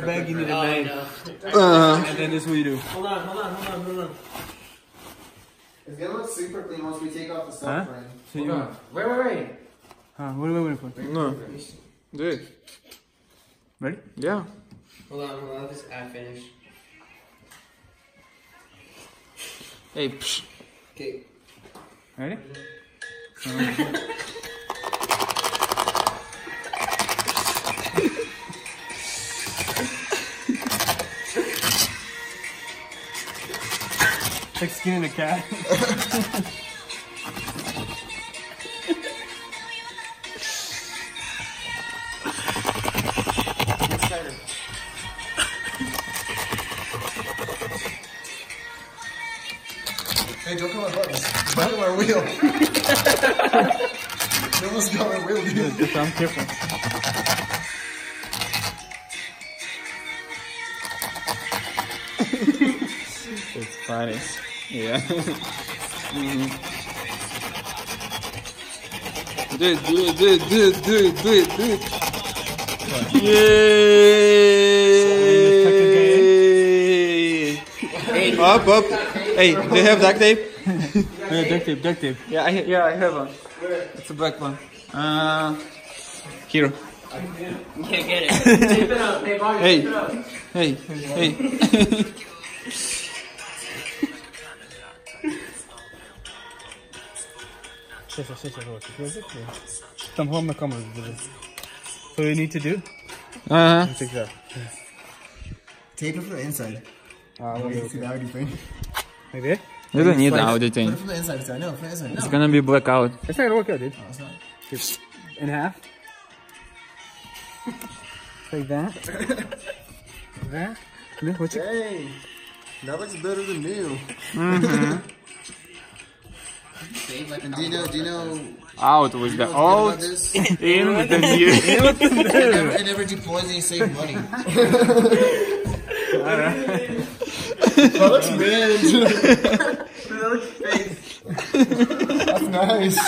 airbag, you need a Oh, knife. no. Uh, And then this is what you do. Hold on, hold on, hold on, hold on. It's gonna look super clean once we take off the Huh? subframe. So Hold you, on. Wait, wait, wait. uh, what are we waiting for? no. Do it. Ready? Yeah. Hold on, hold on. Let this ad finish. Hey, psh. Okay. Ready? like skinning a cat. Hey, don't come on buttons. Button our wheel. no one's got our wheel, dude. Just I'm careful. It's funny. Yeah. Mhm. Do it, do it, do it, do it, do it, do it, do it. Yay! hey, Up, up. Hey, do you have duct tape? Yeah, duct tape, duct tape. Yeah, I, yeah, I have one. It's a black one. Uh, here. Yeah, get it. Tape it up. Hey, Hey. tape it up. Hey, hey. Сейчас, сейчас, сейчас. Там hold my camera. So what you need to do? Uh-huh. Take that. Tape it from the inside. Ah, Oh, okay, you see the audio thing? Like that? You don't need Slice. audio Put it thing. from the inside. side. No, from the inside. No. It's gonna be blackout. It's not gonna work out, dude. Oh, it's not. In half. Like that. Like that. Yeah, what's your... Hey, that looks better than new. Save like And do you know? Do you know? Out with the you know what's out, good about this? in with the new. it, never, it never deploys and you save money. that looks mint. That's nice.